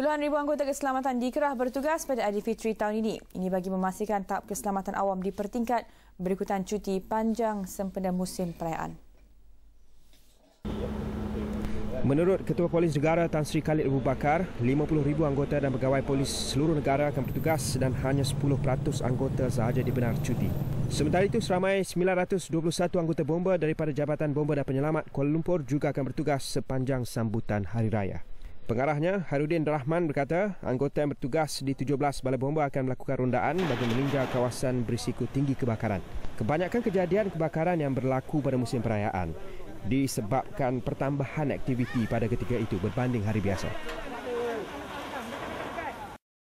Puluhan ribu anggota keselamatan dikerah bertugas pada Aidilfitri tahun ini. Ini bagi memastikan tahap keselamatan awam dipertingkat berikutan cuti panjang sempena musim perayaan. Menurut Ketua Polis Negara Tan Sri Khalid Abu Bakar, 50,000 anggota dan pegawai polis seluruh negara akan bertugas dan hanya 10% anggota sahaja dibenar cuti. Sementara itu, seramai 921 anggota bomba daripada Jabatan Bomba dan Penyelamat Kuala Lumpur juga akan bertugas sepanjang sambutan Hari Raya. Pengarahnya, Harudin Rahman berkata, anggota yang bertugas di 17 balai bomba akan melakukan rondaan bagi meninjau kawasan berisiko tinggi kebakaran. Kebanyakan kejadian kebakaran yang berlaku pada musim perayaan disebabkan pertambahan aktiviti pada ketika itu berbanding hari biasa.